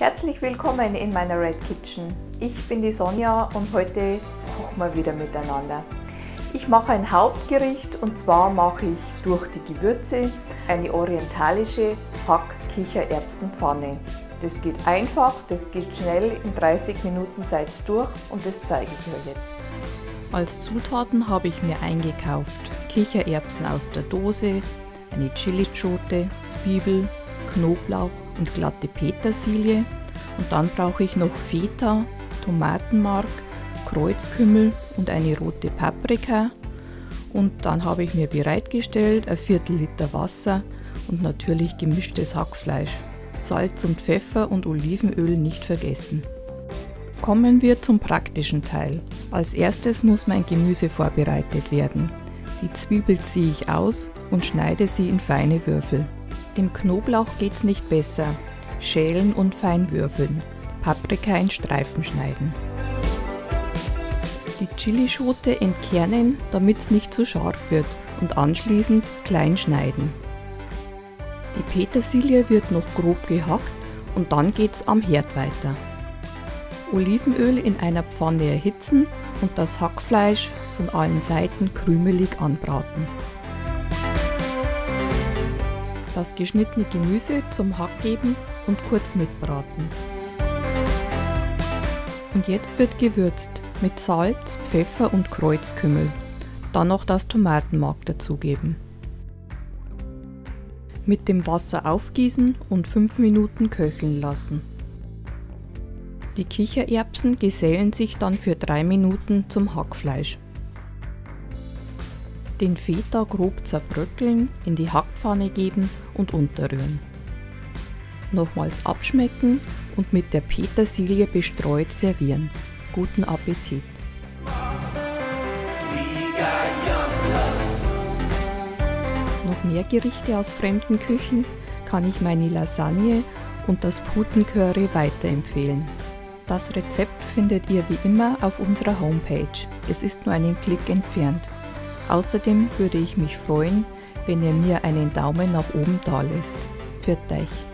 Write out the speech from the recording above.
Herzlich willkommen in meiner Red Kitchen. Ich bin die Sonja und heute kochen wir wieder miteinander. Ich mache ein Hauptgericht und zwar mache ich durch die Gewürze eine orientalische Hack-Kichererbsenpfanne. Das geht einfach, das geht schnell, in 30 Minuten seid durch und das zeige ich euch jetzt. Als Zutaten habe ich mir eingekauft Kichererbsen aus der Dose, eine Chilischote, Zwiebel, Knoblauch und glatte Petersilie. Und dann brauche ich noch Feta, Tomatenmark, Kreuzkümmel und eine rote Paprika. Und dann habe ich mir bereitgestellt ein Viertel Liter Wasser und natürlich gemischtes Hackfleisch. Salz und Pfeffer und Olivenöl nicht vergessen. Kommen wir zum praktischen Teil. Als erstes muss mein Gemüse vorbereitet werden. Die Zwiebel ziehe ich aus und schneide sie in feine Würfel. Dem Knoblauch geht's nicht besser. Schälen und fein würfeln. Paprika in Streifen schneiden. Die Chilischote entkernen, damit es nicht zu scharf wird und anschließend klein schneiden. Die Petersilie wird noch grob gehackt und dann geht's am Herd weiter. Olivenöl in einer Pfanne erhitzen und das Hackfleisch von allen Seiten krümelig anbraten. Das geschnittene Gemüse zum Hack geben und kurz mitbraten. Und jetzt wird gewürzt mit Salz, Pfeffer und Kreuzkümmel. Dann noch das Tomatenmark dazugeben. Mit dem Wasser aufgießen und 5 Minuten köcheln lassen. Die Kichererbsen gesellen sich dann für 3 Minuten zum Hackfleisch. Den Feta grob zerbröckeln, in die Hackpfanne geben und unterrühren. Nochmals abschmecken und mit der Petersilie bestreut servieren. Guten Appetit! Noch mehr Gerichte aus fremden Küchen kann ich meine Lasagne und das Putencurry weiterempfehlen. Das Rezept findet ihr wie immer auf unserer Homepage. Es ist nur einen Klick entfernt. Außerdem würde ich mich freuen, wenn ihr mir einen Daumen nach oben da lässt. Für euch.